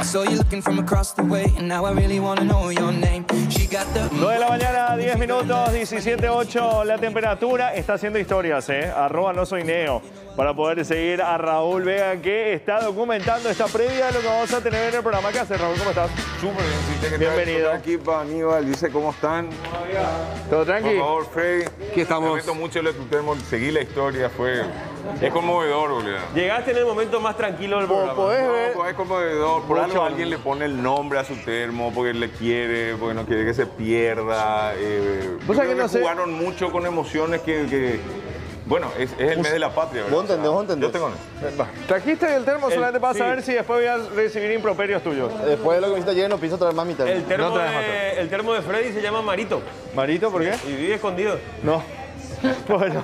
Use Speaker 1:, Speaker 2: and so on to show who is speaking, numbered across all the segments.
Speaker 1: I saw you looking from across the way, and now I really wanna know your name. She got the
Speaker 2: 9 de la mañana, 10 minutos, 17.8 la temperatura. Está haciendo historias, ¿eh? Arroba no soy Neo. Para poder seguir a Raúl Vega, que está documentando esta previa de lo que vamos a tener en el programa. ¿Qué haces, Raúl? ¿Cómo estás?
Speaker 3: Súper bien, ¿qué?
Speaker 2: Bienvenido.
Speaker 3: Por Aquí para Aníbal, dice cómo están.
Speaker 2: ¿Todo
Speaker 3: Por
Speaker 2: tranqui?
Speaker 3: favor, Freddy.
Speaker 4: Aquí estamos.
Speaker 3: Lamento mucho lo que seguí la historia, fue... Es conmovedor, boludo.
Speaker 4: Llegaste en el momento más tranquilo del programa.
Speaker 2: ¿Podés ver?
Speaker 3: No, es conmovedor. Por algo alguien le pone el nombre a su termo, porque le quiere, porque no quiere que se pierda. Eh, creo
Speaker 2: que no sé-
Speaker 3: jugaron mucho con emociones que... que- bueno, es, es el mes de la patria, ¿verdad?
Speaker 5: Vos entendés, vos entendés.
Speaker 3: Yo tengo...
Speaker 2: Trajiste el termo solamente para
Speaker 4: sí.
Speaker 2: saber si después voy a recibir improperios tuyos.
Speaker 5: Después de lo que me hiciste ayer, no pienso traer más mi termo.
Speaker 4: El termo,
Speaker 2: No
Speaker 4: de, el termo de Freddy se llama Marito
Speaker 2: Marito, ¿por qué?
Speaker 4: y vive escondido.
Speaker 2: No. Bueno,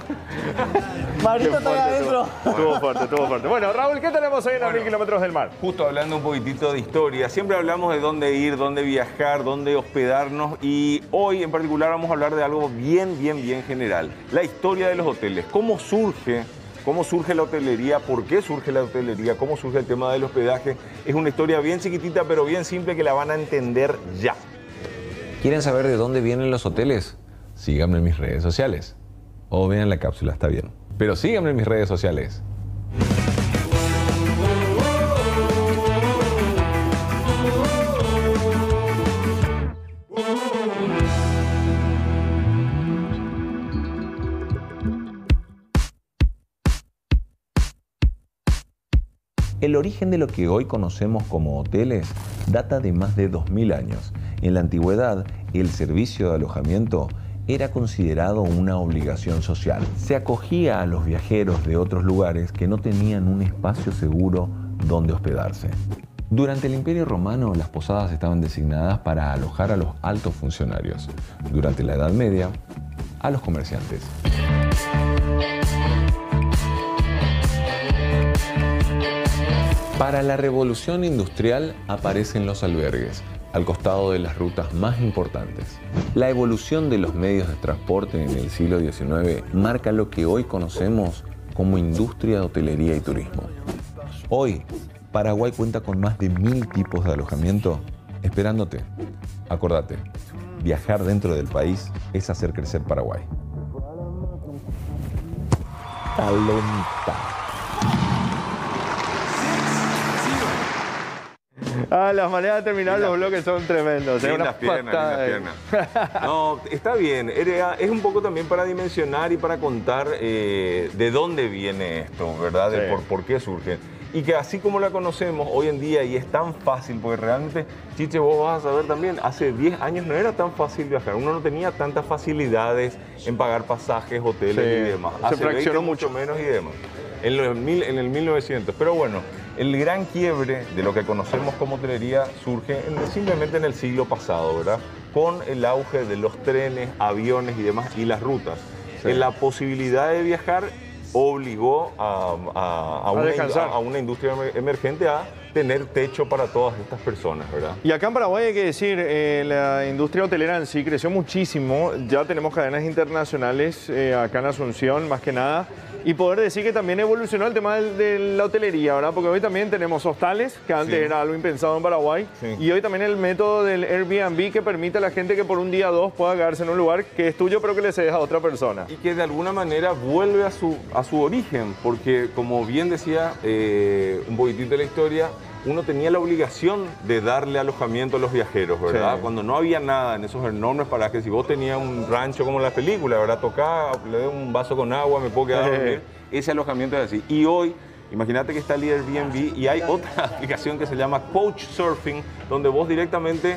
Speaker 5: Marito está ahí adentro.
Speaker 2: estuvo fuerte, estuvo fuerte. Bueno, Raúl, ¿qué tenemos hoy en a mil kilómetros del mar?
Speaker 3: Justo hablando un poquitito de historia, siempre hablamos de dónde ir, dónde viajar, dónde hospedarnos y hoy en particular vamos a hablar de algo bien, bien, bien general. La historia de los hoteles, cómo surge, cómo surge la hotelería, por qué surge la hotelería, cómo surge el tema del hospedaje. Es una historia bien chiquitita pero bien simple que la van a entender ya.
Speaker 6: ¿Quieren saber de dónde vienen los hoteles? Síganme en mis redes sociales. O vean la cápsula, está bien. Pero síganme en mis redes sociales. El origen de lo que hoy conocemos como hoteles data de más de 2000 años. En la antigüedad, el servicio de alojamiento era considerado una obligación social. Se acogía a los viajeros de otros lugares que no tenían un espacio seguro donde hospedarse. Durante el Imperio Romano, las posadas estaban designadas para alojar a los altos funcionarios. Durante la Edad Media, a los comerciantes. Para la revolución industrial aparecen los albergues, al costado de las rutas más importantes. La evolución de los medios de transporte en el siglo XIX marca lo que hoy conocemos como industria de hotelería y turismo. Hoy, Paraguay cuenta con más de mil tipos de alojamiento esperándote. Acordate, viajar dentro del país es hacer crecer Paraguay. Talenta.
Speaker 2: Ah, las maneras de terminar los bloques son tremendos. ¿eh? Una
Speaker 3: las piernas, piernas. No, está bien. Es un poco también para dimensionar y para contar eh, de dónde viene esto, ¿verdad? De
Speaker 2: Sí.
Speaker 3: por, por qué surge. Y que así como la conocemos hoy en día y es tan fácil, porque realmente, Chiche, vos vas a saber también, hace 10 años no era tan fácil viajar. Uno no tenía tantas facilidades en pagar pasajes, hoteles
Speaker 2: Sí.
Speaker 3: y demás.
Speaker 2: Se
Speaker 3: Hace
Speaker 2: fraccionó
Speaker 3: 20 mucho menos y demás. En, los mil- en el 1900. Pero bueno, el gran quiebre de lo que conocemos como hotelería surge en- simplemente en el siglo pasado, ¿verdad? Con el auge de los trenes, aviones y demás, y las rutas. En la posibilidad de viajar obligó a, a- a una, a una industria emer- emergente a tener techo para todas estas personas, ¿verdad?
Speaker 2: Y acá en Paraguay hay que decir, eh, la industria hotelera en sí creció muchísimo. Ya tenemos cadenas internacionales eh, acá en Asunción, más que nada. Y poder decir que también evolucionó el tema de la hotelería, ¿verdad? Porque hoy también tenemos hostales, que antes
Speaker 3: Sí.
Speaker 2: era algo impensado en Paraguay.
Speaker 3: Sí.
Speaker 2: Y hoy también el método del Airbnb que permite a la gente que por un día o dos pueda quedarse en un lugar que es tuyo pero que le cedes a otra persona.
Speaker 3: y que de alguna manera vuelve a su, a su origen, porque como bien decía eh, un poquitito de la historia, uno tenía la obligación de darle alojamiento a los viajeros, ¿verdad?
Speaker 2: Sí.
Speaker 3: Cuando no había nada en esos enormes parajes, si vos tenías un rancho como en la película, ¿verdad? Tocá, le doy un vaso con agua, me puedo quedar a dormir, ese alojamiento es así. Y hoy... Imagínate que está el Airbnb y hay otra aplicación que se llama Coach Surfing, donde vos directamente,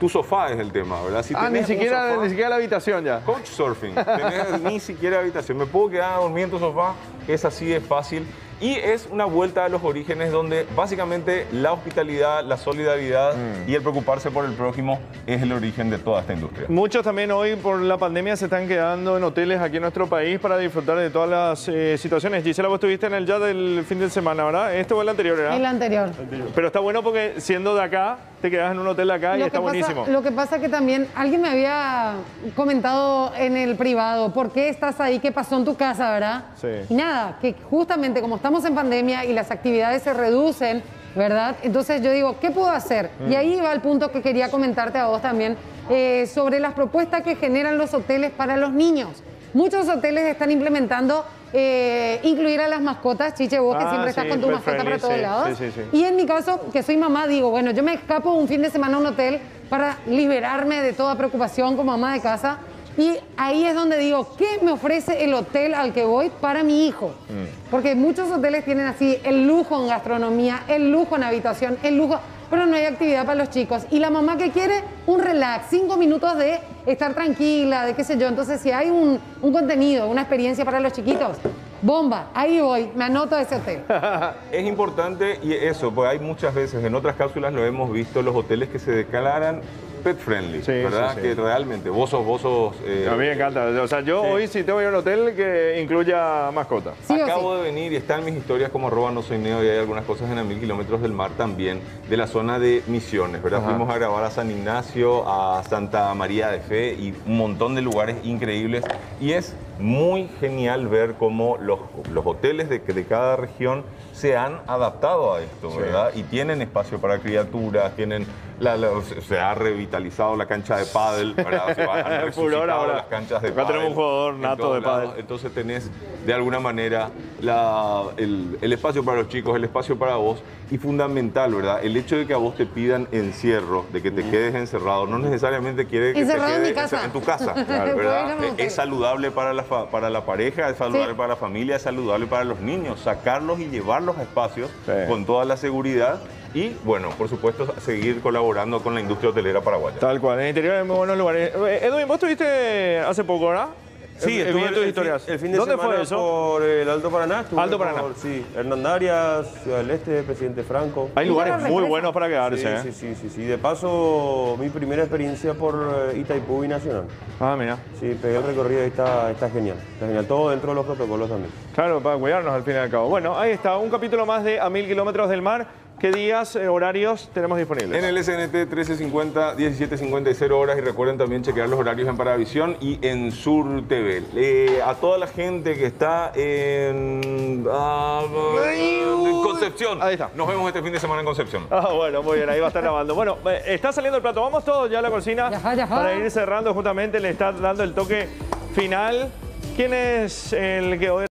Speaker 3: tu sofá es el tema, ¿verdad? Si
Speaker 2: Ah, ni siquiera,
Speaker 3: sofá-
Speaker 2: ni siquiera la habitación ya.
Speaker 3: Coach surfing. Tenés ni siquiera habitación. Me puedo quedar a dormir en tu sofá. Es así de fácil. Y es una vuelta a los orígenes donde básicamente la hospitalidad, la solidaridad
Speaker 2: Mm.
Speaker 3: y el preocuparse por el prójimo es el origen de toda esta industria.
Speaker 2: Muchos también hoy por la pandemia se están quedando en hoteles aquí en nuestro país para disfrutar de todas las eh, situaciones. Gisela, vos estuviste en el ya del fin de semana, ¿verdad? Este o el anterior, ¿verdad?
Speaker 7: El anterior.
Speaker 2: Pero está bueno porque siendo de acá, te quedas en un hotel de acá y está
Speaker 7: pasa,
Speaker 2: buenísimo.
Speaker 7: lo que pasa que también alguien me había comentado en el privado, ¿por qué estás ahí? ¿Qué pasó en tu casa, verdad?
Speaker 2: Sí.
Speaker 7: Y nada, que justamente como estamos en pandemia y las actividades se reducen, ¿verdad? Entonces yo digo, ¿qué puedo hacer? Y ahí va el punto que quería comentarte a vos también, eh, sobre las propuestas que generan los hoteles para los niños. Muchos hoteles están implementando eh, incluir a las mascotas, Chiche, vos que
Speaker 2: Ah,
Speaker 7: siempre estás
Speaker 2: sí,
Speaker 7: con tu mascota
Speaker 2: friendly,
Speaker 7: para todos
Speaker 2: sí,
Speaker 7: lados.
Speaker 2: sí, sí, sí.
Speaker 7: Y en mi caso, que soy mamá, digo, bueno, yo me escapo un fin de semana a un hotel para liberarme de toda preocupación como mamá de casa. Y ahí es donde digo, ¿qué me ofrece el hotel al que voy para mi hijo?
Speaker 2: Mm.
Speaker 7: Porque muchos hoteles tienen así el lujo en gastronomía, el lujo en habitación, el lujo, pero no hay actividad para los chicos. Y la mamá que quiere un relax, cinco minutos de estar tranquila, de qué sé yo. Entonces, si hay un, un contenido, una experiencia para los chiquitos, bomba, ahí voy, me anoto a ese hotel.
Speaker 3: Es importante y eso, pues hay muchas veces, en otras cápsulas lo hemos visto, los hoteles que se declaran pet friendly,
Speaker 2: Sí,
Speaker 3: ¿verdad?
Speaker 2: sí, sí.
Speaker 3: Que realmente vos sos, vos sos, eh,
Speaker 2: A mí me encanta. O sea, yo hoy sí tengo que ir a un hotel que incluya mascota.
Speaker 3: Acabo
Speaker 7: sí.
Speaker 3: de venir y está en mis historias como arroba no soy neo y hay algunas cosas en a mil kilómetros del mar también, de la zona de Misiones, ¿verdad?
Speaker 2: Ajá.
Speaker 3: Fuimos a grabar a San Ignacio, a Santa María de Fe y un montón de lugares increíbles. Y es muy genial ver cómo los, los hoteles de, de cada región se han adaptado a esto,
Speaker 2: Sí.
Speaker 3: ¿verdad? Y tienen espacio para criaturas, tienen... la- la- se- se ha revitalizado la cancha de pádel, ¿verdad? Se han
Speaker 2: ahora.
Speaker 3: las canchas de
Speaker 2: Acá tenemos un jugador nato de pádel.
Speaker 3: Entonces tenés de alguna manera la- el, el espacio para los chicos, el espacio para vos y fundamental, ¿verdad? El hecho de que a vos te pidan encierro, de que te quedes encerrado, no necesariamente quiere que
Speaker 7: Encerrado
Speaker 3: te
Speaker 7: en
Speaker 3: quedes
Speaker 7: mi casa.
Speaker 3: en tu casa, ¿verdad?
Speaker 7: hotel.
Speaker 3: Es saludable para la, fa- para la pareja, es saludable
Speaker 7: Sí.
Speaker 3: para la familia, es saludable para los niños, sacarlos y llevarlos a espacios
Speaker 2: Sí.
Speaker 3: con toda la seguridad y, bueno, por supuesto, seguir colaborando con la industria hotelera paraguaya.
Speaker 2: Tal cual, en el interior hay muy buenos lugares. Eh, Edwin, vos estuviste hace poco, ¿verdad?
Speaker 4: Sí,
Speaker 2: Eh,
Speaker 4: estuve
Speaker 2: en tus
Speaker 4: el
Speaker 2: historias.
Speaker 4: fin, el fin de
Speaker 2: ¿Dónde
Speaker 4: semana
Speaker 2: fue eso?
Speaker 4: por el Alto Paraná. estuve
Speaker 2: Alto Paraná.
Speaker 4: por- sí, Hernandarias, Ciudad del Este, Presidente Franco.
Speaker 2: Hay
Speaker 7: ¿Y
Speaker 2: lugares muy buenos para quedarse.
Speaker 4: Sí,
Speaker 2: ¿eh?
Speaker 4: sí, sí, sí, sí. De paso, mi primera experiencia por eh, Itaipú y Nacional.
Speaker 2: Ah, mira.
Speaker 4: Sí, pegué el recorrido y está, está genial. Está genial. Todo dentro de los protocolos también.
Speaker 2: Claro, para cuidarnos al fin y al cabo. Bueno, ahí está, un capítulo más de A Mil Kilómetros del Mar. ¿Qué días, eh, horarios tenemos disponibles?
Speaker 3: En el SNT 1350, 1750 y 0 horas. Y recuerden también chequear los horarios en Paravisión y en Sur TV. Eh, a toda la gente que está en, ah, en Concepción.
Speaker 2: Ahí está.
Speaker 3: Nos vemos este fin de semana en Concepción.
Speaker 2: Ah, bueno, muy bien, ahí va a estar grabando. Bueno, eh, está saliendo el plato. Vamos todos ya a la cocina
Speaker 7: Ya ya
Speaker 2: para ir cerrando. Justamente le está dando el toque final. ¿Quién es el que hoy...